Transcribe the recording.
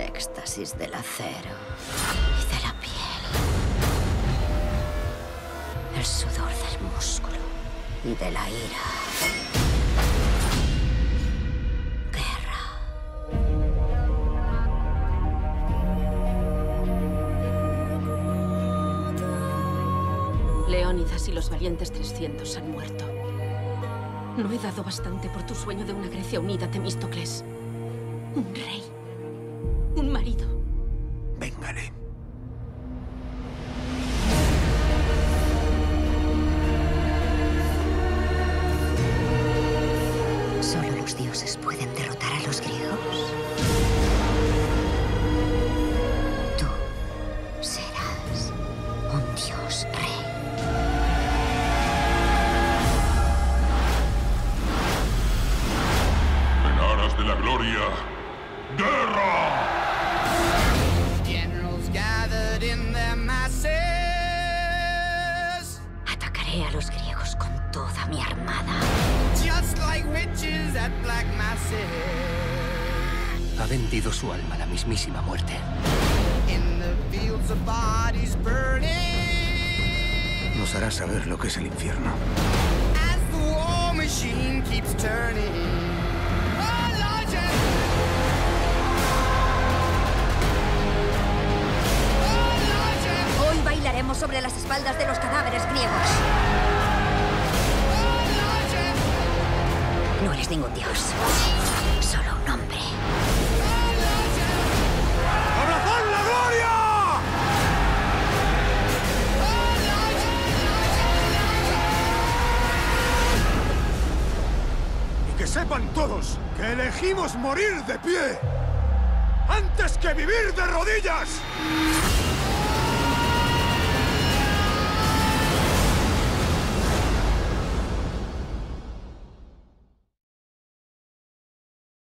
éxtasis del acero y de la piel. El sudor del músculo y de la ira. Guerra. Leónidas y los valientes 300 han muerto. No he dado bastante por tu sueño de una Grecia unida, Temístocles. Un rey. Marido. Vengaré. Solo los dioses pueden derrotar a los griegos. Tú serás un dios rey. En aras de la gloria, guerra. Atacaré a los griegos con toda mi armada. Just like witches at black masses. Ha vendido su alma a la mismísima muerte. In the fields of bodies burning. Nos hará saber lo que es el infierno. As the war machine keeps turning. Sobre las espaldas de los cadáveres griegos. No eres ningún dios. Solo un hombre. ¡Abrazad la gloria! Y que sepan todos que elegimos morir de pie antes que vivir de rodillas.